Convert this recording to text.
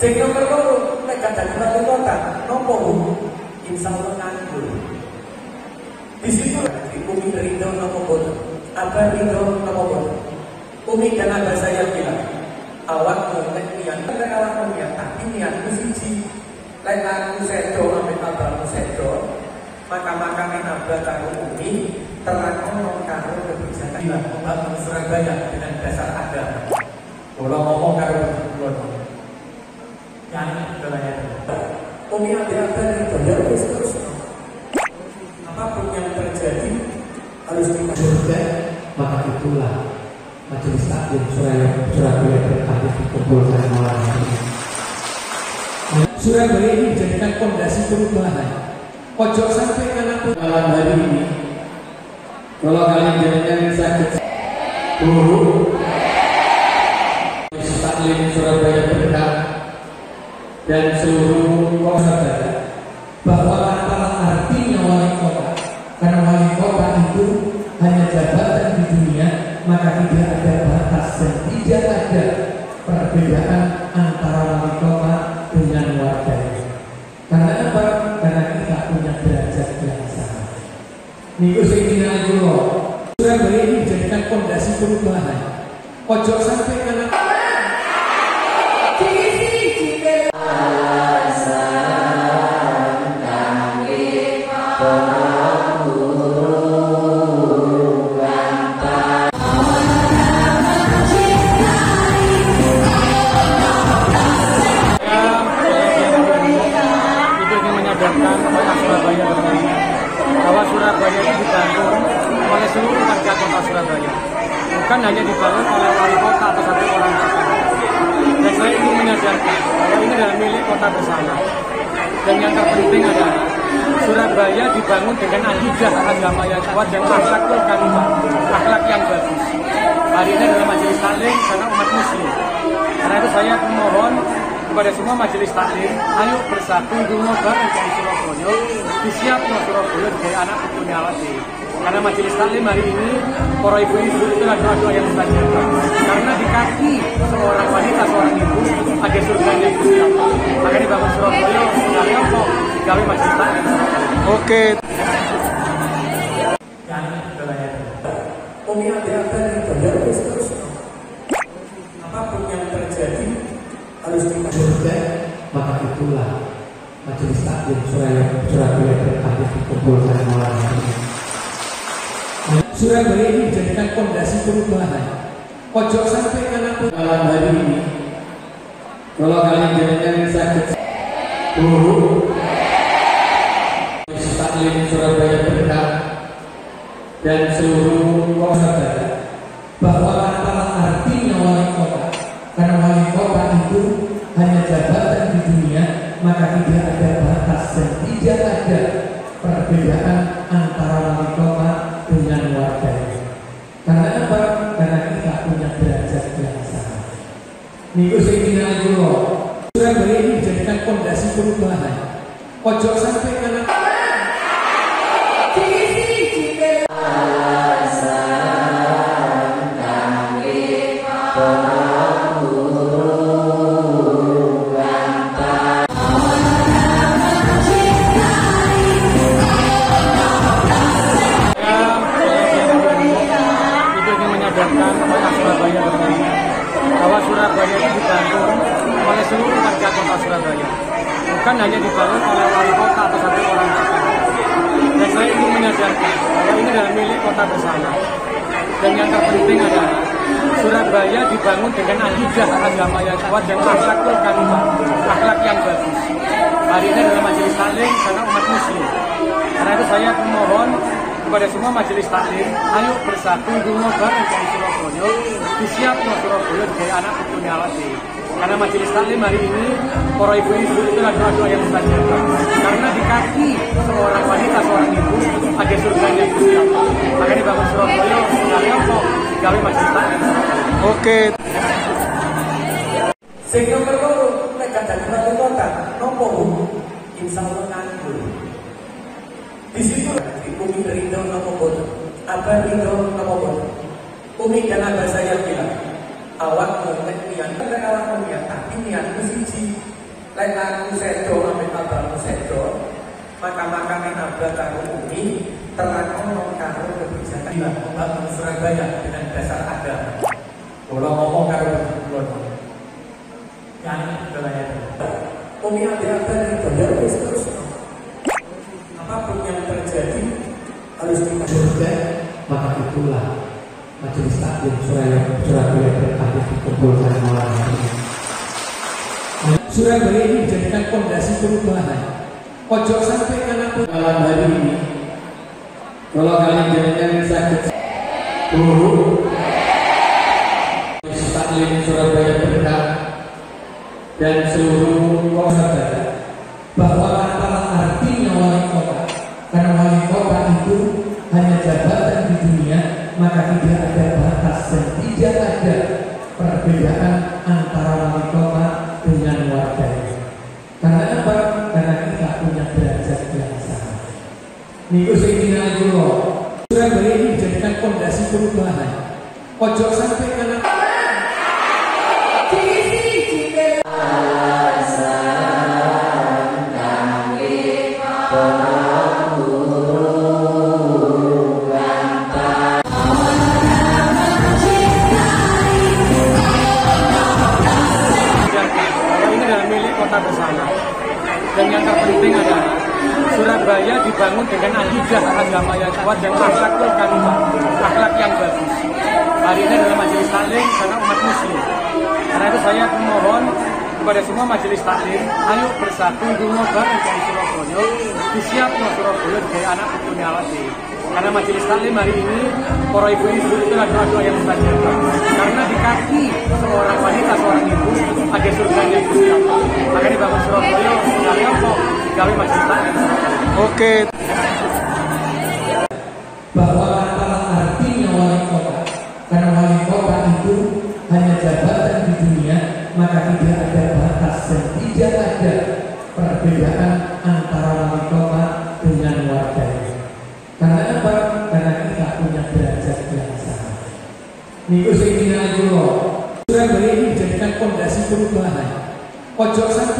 Sing nomor loro nek kadang wali kota nopo Bu? Insya Allah nganggur. Di situ Umi Ridho nopo bodoh. Abah Ridho nopo bodoh. Umi dan abah saya bilang, awak mulai niat, kan awak niat, tapi niatku siji. Lain aku sedo, ambil abahmu sedo, maka makanan abah karo Umi terangkan karo kebijakan membangun Surabaya dengan dasar agama. Kalau ngomong karo keluar yang ada ada dan terus. Apa pun yang terjadi harus kita maka itulah majelis taklim Surabaya Surabaya berkabut dikumpulkan malam ini. Surabaya ini dijadikan fondasi perubahan. Pojok sampai pun malam hari ini. Kalau kalian jadikan sakit guru dan seluruh kota bahwa antara artinya wali kota karena wali kota itu hanya jabatan di dunia maka tidak ada batas dan tidak ada perbedaan antara wali kota dengan warganya. Karena apa? karena kita punya derajat yang sama. Niku sing kula Surabaya ini dijadikan fondasi perubahan. Pojok sampai Surabaya berdiri bahwa Surabaya itu dibangun oleh seluruh warga kota Surabaya. Bukan hanya dibangun oleh wali kota atau satu orang tertentu dan saya ingin menyadarkan bahwa ini adalah milik kota bersama. Dan yang terpenting adalah Surabaya dibangun dengan akidah agama yang kuat dan akhlakul karimah akhlak yang bagus. Hari ini adalah majelis taklim karena umat muslim. Karena itu saya memohon kepada semua majelis taklim, ayo bersatu dungo bareng dari Surabaya, disiap no Surabaya sebagai anak putunya awasi. Karena majelis taklim hari ini, para ibu-ibu itu adalah doa yang mustajab. Karena di kaki seorang wanita, seorang ibu, ada surganya Gusti Allah. Makanya bangun Surabaya, sekalian kok gawe majelis taklim. Oke yang wilayah Umi ada ada dan Surabaya Surabaya berkabut dikumpulkan malam ini. Surabaya ini dijadikan fondasi perubahan. Pojok sampai pun malam hari ini. Kalau kalian jadikan sakit guru taklim Surabaya berkah dan seluruh kota bahwa antara artinya wali kota karena wali kota itu hanya jabatan di dunia maka tidak ada dengan warganya karena apa? karena kita punya derajat yang sama Niku sing kula Surabaya ini dijadikan fondasi perubahan Pojok sampai menyadarkan kepada Surabaya berdiri bahwa Surabaya itu dibangun oleh seluruh warga kota Surabaya. Bukan hanya dibangun oleh wali kota atau satu orang tertentu dan saya ingin menyadarkan bahwa ini adalah milik kota bersama. Dan yang terpenting adalah Surabaya dibangun dengan akidah agama yang kuat dan akhlakul karimah akhlak yang bagus. Hari ini adalah majelis taklim karena umat muslim. Karena itu saya memohon kepada semua majelis taklim, ayo bersatu dungo bareng dari Surabaya, disiap no Surabaya sebagai anak putunya awasi. Karena majelis taklim hari ini, para ibu-ibu itu adalah doa yang mustajab. Karena di kaki seorang wanita, seorang ibu, ada surganya Gusti Allah. Makanya bangun Surabaya, sekalian kok gawe majelis taklim. Oke Sing nomor loro nek kadang wali kota nopo Bu? Insya Allah nganggur. Di Umi Ridho nopo bodoh. Abah Ridho nopo bodoh. Umi dan abah saya bilang, awak mungkin niat. Kan awak niat? Tapi niatku siji. Lain aku sedo ambil abangmu sedo. Maka makanan abang karo umi terlakono karo kebijakan membangun Surabaya dengan dasar agama. Kalau ngomong karo kulon yang adalah ya umi ambil abang dari bayar Surabaya ini dijadikan fondasi perubahan. Ojo sampai karena malam hari ini. Kalau kalian jadikan sakit guru taklim Surabaya berkah dan seluruh kota Niku sing dinaku loh Surabaya ini dijadikan fondasi perubahan Ojo sampai adalah milik kota bersama. Dan yang terpenting adalah Surabaya dibangun dengan akidah agama yang kuat dan akhlakul karimah, akhlak yang bagus. Hari ini adalah majelis taklim karena umat muslim. Karena itu saya memohon kepada semua majelis taklim, ayo bersatu dungo bareng dari Surabaya, disiap no Surabaya sebagai anak putunya awasi. Karena majelis taklim hari ini, para ibu-ibu itu adalah doa yang mustajab. Karena di kaki seorang wanita, seorang ibu, ada surganya Gusti. Maka dibangun Surabaya, taklim. Oke, bahwa artinya wali kota. Karena wali kota itu hanya jabatan di dunia maka tidak ada batas dan tidak ada perbedaan antara wali kota dengan warganya. Karena apa? karena kita punya derajat yang sama. Niku sing loh Surabaya ini dijadikan fondasi perubahan. Ojo sampai karena